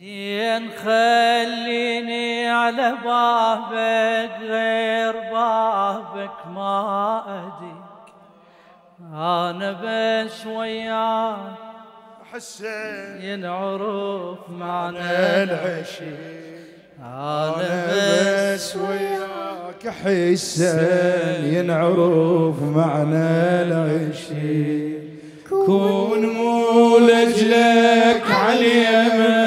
زين خليني على بابك غير بابك ما أدق أنا بس وياك حسين. ينعرف معنى العشق أنا بس وياك حسين. ينعرف معنى العشق كون مو لجلك على اليمن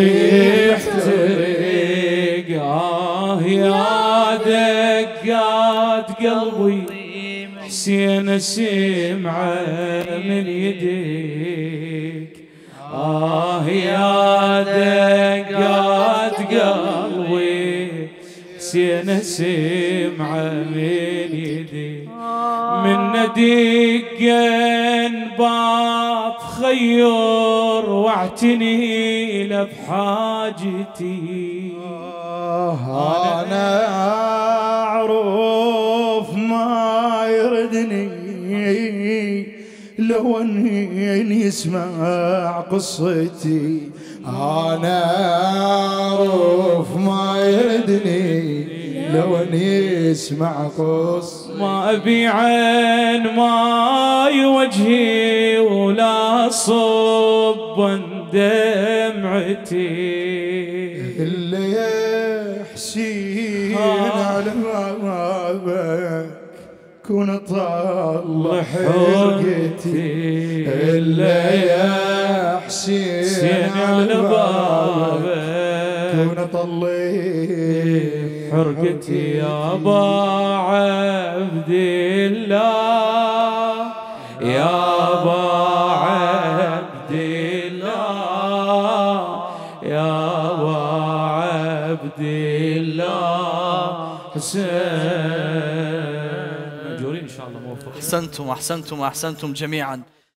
قلبي يحترق آه يا دقات قلبي. حسين سمعه من يديك. آه يا دقات قلبي. حسين سمعه من يديك. من دقن باب خير واعتني له بحاجتي. آه أنا أعرف ما يردني لو أن يسمع قصتي. أنا أعرف ما يردني لو أن يسمع قصتي ما أبي عين ما وجهي. ولا صب دمعتي. اللي يا حسين على بابك كون طال حرقتي حسين سين على بابك كون طلي حرقتي يا أبا عبد الله. يا أبا يا ابا عبد الله حسين. مأجورين إن شاء الله موفقين أحسنتم أحسنتم أحسنتم جميعا.